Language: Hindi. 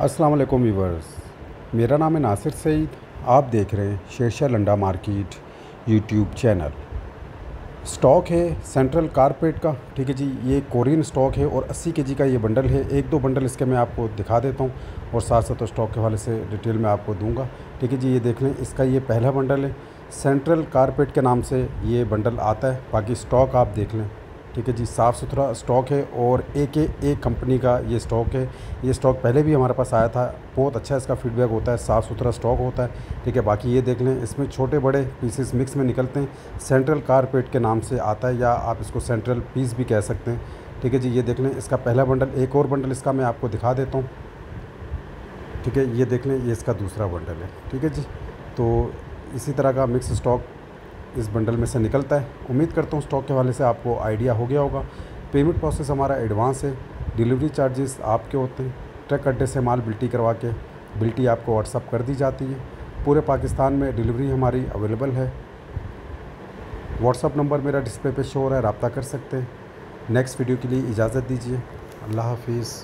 अस्सलाम वालेकुम व्यूवर्स मेरा नाम है नासिर सईद। आप देख रहे हैं Shershah Landa market YouTube channel. Stock है सेंट्रल कारपेट का, ठीक है जी? ये कोरियन स्टॉक है और 80 के जी का ये बंडल है। एक दो बंडल इसके मैं आपको दिखा देता हूँ और साथ साथ तो स्टॉक के हवाले से डिटेल में आपको दूँगा। ठीक है जी? ये देख लें, इसका ये पहला बंडल है। सेंट्रल कारपेट के नाम से ये बंडल आता है। बाकी स्टॉक आप देख लें। ठीक है जी, साफ़ सुथरा स्टॉक है और एक एक कंपनी का ये स्टॉक है। ये स्टॉक पहले भी हमारे पास आया था, बहुत अच्छा इसका फीडबैक होता है, साफ़ सुथरा स्टॉक होता है। ठीक है, बाकी ये देख लें, इसमें छोटे बड़े पीसेस मिक्स में निकलते हैं। सेंट्रल कारपेट के नाम से आता है या आप इसको सेंट्रल पीस भी कह सकते हैं। ठीक है जी, ये देख लें, इसका पहला बंडल एक और बंडल इसका मैं आपको दिखा देता हूँ। ठीक है, ये देख लें, ये इसका दूसरा बंडल है। ठीक है जी तो इसी तरह का मिक्स स्टॉक इस बंडल में से निकलता है। उम्मीद करता हूँ स्टॉक के हवाले से आपको आइडिया हो गया होगा। पेमेंट प्रोसेस हमारा एडवांस है। डिलीवरी चार्जेस आपके होते हैं। ट्रक अड्डे से माल बिल्टी करवा के बिल्टी आपको व्हाट्सअप कर दी जाती है। पूरे पाकिस्तान में डिलीवरी हमारी अवेलेबल है। व्हाट्सअप नंबर मेरा डिस्प्ले पे शो हो रहा है रबता कर सकते हैं। नेक्स्ट वीडियो के लिए इजाज़त दीजिए। अल्लाह हाफिज़।